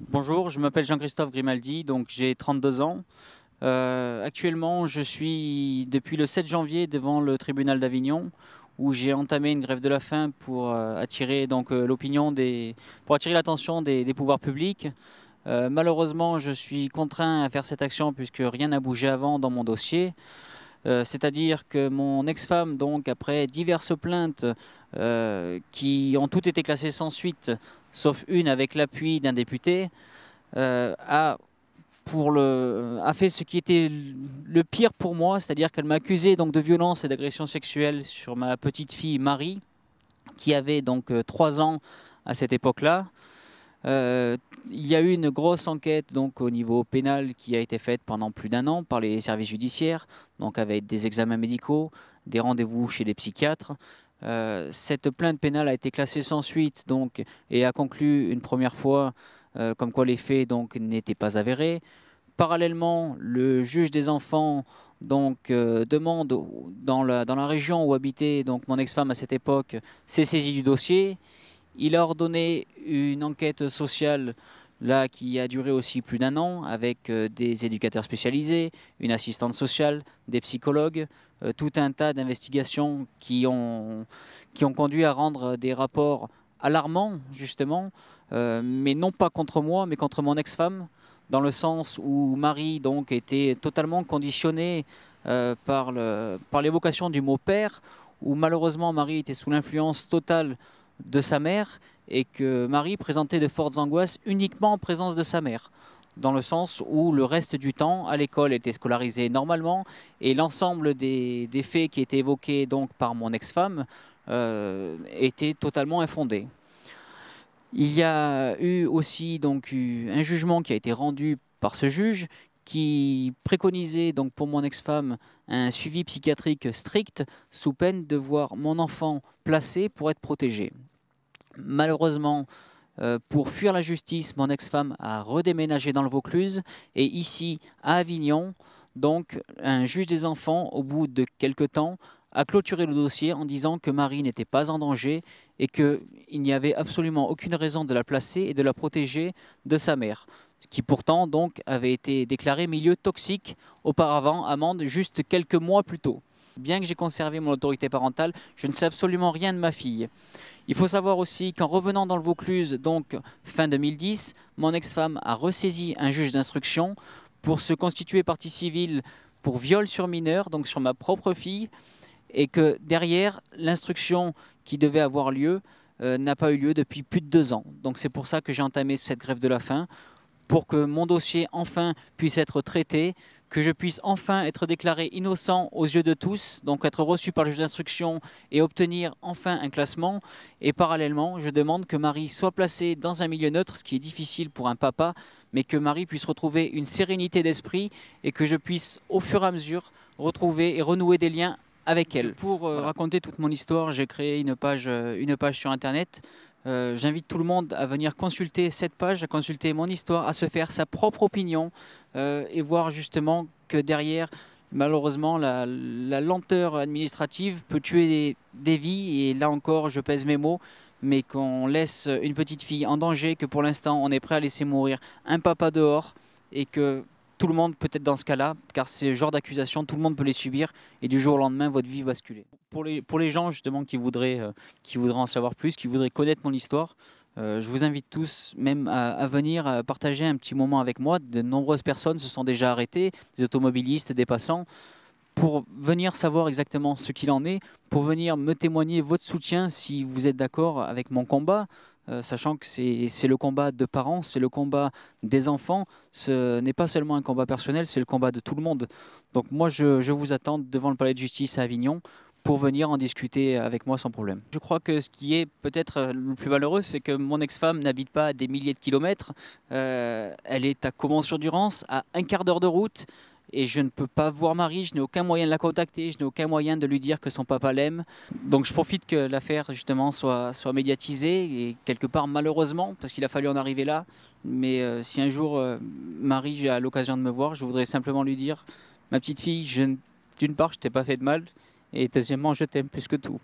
Bonjour, je m'appelle Jean-Christophe Grimaldi, donc j'ai 32 ans. Euh, actuellement, je suis depuis le 7 janvier devant le tribunal d'Avignon où j'ai entamé une grève de la faim pour euh, attirer donc euh, l'opinion des pour attirer l'attention des, pouvoirs publics. malheureusement, je suis contraint à faire cette action puisque rien n'a bougé avant dans mon dossier. C'est-à-dire que mon ex-femme, donc après diverses plaintes qui ont toutes été classées sans suite, sauf une avec l'appui d'un député, a pour le, a fait ce qui était le pire pour moi, c'est-à-dire qu'elle m'a accusé donc de violence et d'agression sexuelle sur ma petite fille Marie, qui avait donc euh, trois ans à cette époque-là. Euh, il y a eu une grosse enquête donc au niveau pénal qui a été faite pendant plus d'un an par les services judiciaires, donc avec des examens médicaux, des rendez-vous chez les psychiatres. Euh, cette plainte pénale a été classée sans suite donc et a conclu une première fois euh, comme quoi les faits n'étaient pas avérés. Parallèlement, le juge des enfants donc demande dans la, dans la région où habitait donc mon ex-femme à cette époque, s'est saisi du dossier. Il a ordonné une enquête sociale là qui a duré aussi plus d'un an avec euh, des éducateurs spécialisés, une assistante sociale, des psychologues, tout un tas d'investigations qui ont, conduit à rendre des rapports alarmant, justement, euh, mais non pas contre moi, mais contre mon ex-femme, dans le sens où Marie donc était totalement conditionnée euh, par l'évocation du mot père, où malheureusement Marie était sous l'influence totale de sa mère et que Marie présentait de fortes angoisses uniquement en présence de sa mère dans le sens où le reste du temps à l'école était scolarisé normalement et l'ensemble des, des, faits qui étaient évoqués donc par mon ex-femme euh, était totalement infondé. Il y a eu aussi donc un jugement qui a été rendu par ce juge qui préconisait donc pour mon ex-femme un suivi psychiatrique strict sous peine de voir mon enfant placé pour être protégé. Malheureusement, euh, pour fuir la justice, mon ex-femme a redéménagé dans le Vaucluse et ici à Avignon, donc un juge des enfants, au bout de quelques temps, a clôturé le dossier en disant que Marie n'était pas en danger et qu'il n'y avait absolument aucune raison de la placer et de la protéger de sa mère, qui pourtant donc avait été déclaré milieu toxique auparavant, amende juste quelques mois plus tôt. Bien que j'ai conservé mon autorité parentale, je ne sais absolument rien de ma fille. Il faut savoir aussi qu'en revenant dans le Vaucluse, donc fin 2010, mon ex-femme a ressaisi un juge d'instruction pour se constituer partie civile pour viol sur mineur, donc sur ma propre fille, et que derrière, l'instruction qui devait avoir lieu euh, n'a pas eu lieu depuis plus de deux ans. Donc c'est pour ça que j'ai entamé cette grève de la faim, pour que mon dossier enfin puisse être traité, que je puisse enfin être déclaré innocent aux yeux de tous, donc être reçu par le juge d'instruction et obtenir enfin un classement. Et parallèlement, je demande que Marie soit placée dans un milieu neutre, ce qui est difficile pour un papa, mais que Marie puisse retrouver une sérénité d'esprit et que je puisse au fur et à mesure retrouver et renouer des liens avec elle. Pour euh, raconter toute mon histoire, j'ai créé une page, euh, une page sur Internet. Euh, j'invite tout le monde à venir consulter cette page, à consulter mon histoire, à se faire sa propre opinion et voir justement que derrière, malheureusement, la, lenteur administrative peut tuer des, des, vies. Et là encore, je pèse mes mots, mais qu'on laisse une petite fille en danger, que pour l'instant, on est prêt à laisser mourir un papa dehors et que tout le monde peut être dans ce cas-là, car ce genre d'accusation, tout le monde peut les subir, et du jour au lendemain, votre vie basculer. Pour les, pour les gens justement qui voudraient, euh, qui voudraient en savoir plus, qui voudraient connaître mon histoire, euh, je vous invite tous même à, venir partager un petit moment avec moi. De nombreuses personnes se sont déjà arrêtées, des automobilistes, des passants, pour venir savoir exactement ce qu'il en est, pour venir me témoigner votre soutien si vous êtes d'accord avec mon combat, euh, sachant que c'est le combat de parents, c'est le combat des enfants. Ce n'est pas seulement un combat personnel, c'est le combat de tout le monde. Donc moi, je, je, vous attends devant le palais de justice à Avignon pour venir en discuter avec moi sans problème. Je crois que ce qui est peut-être le plus malheureux, c'est que mon ex-femme n'habite pas à des milliers de kilomètres. Euh, elle est à Comont-sur-Durance, à un quart d'heure de route et je ne peux pas voir Marie, je n'ai aucun moyen de la contacter, je n'ai aucun moyen de lui dire que son papa l'aime. Donc je profite que l'affaire justement soit, soit médiatisée et quelque part malheureusement, parce qu'il a fallu en arriver là. Mais euh, si un jour euh, Marie a l'occasion de me voir, je voudrais simplement lui dire, ma petite fille, d'une part, je t'ai pas fait de mal, et deuxièmement, je t'aime plus que tout.